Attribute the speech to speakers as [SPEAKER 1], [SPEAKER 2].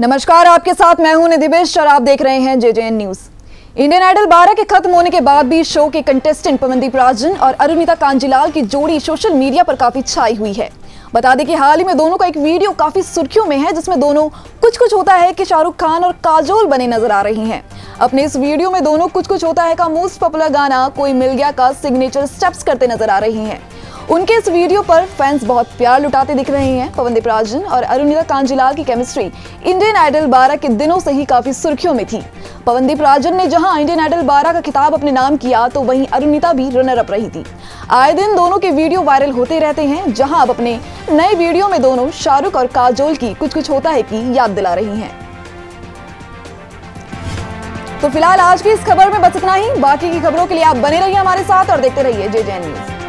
[SPEAKER 1] नमस्कार, आपके साथ मैं हूँ निधिबेश और आप देख रहे हैं जेजेएन न्यूज़। इंडियन आइडल 12 के खत्म होने के बाद भी शो के कंटेस्टेंट पवनदीप राजन और अरुणिता कांजीलाल की जोड़ी सोशल मीडिया पर काफ़ी छाई हुई है। बता दें कि हाल ही में दोनों का एक वीडियो काफ़ी सुर्खियों में है, जिसमें दोनों कुछ कुछ होता है कि शाहरुख खान और काजोल बने नज़र आ रही हैं। अपने इस वीडियो में दोनों कुछ कुछ होता है का मोस्ट पॉपुलर गाना कोई मिल गया का सिग्नेचर स्टेप्स करते नज़र आ रही हैं। उनके इस वीडियो पर फैंस बहुत प्यार लुटाते दिख रहे हैं पवनदीप राजन और अरुणिता कांजीलाल की केमिस्ट्री। इंडियन आइडल 12 के दिनों से ही काफ़ी सुर्खियों में थी। पवनदीप राजन ने जहाँ इंडियन आइडल 12 का खिताब अपने नाम किया तो वहीं अरुणिता भी रनर अप रही थी। आए दिन दोनों के वीडियो वायरल होते रहते हैं, जहाँ अब अपने नए वीडियो में दोनों शाहरुख और काजोल की कुछ कुछ होता है की याद दिला रही है। तो फ़िलहाल आज की इस खबर में बस इतना ही। बाकी की खबरों के लिए आप बने रहिए हमारे साथ और देखते रहिए जे न्यूज़।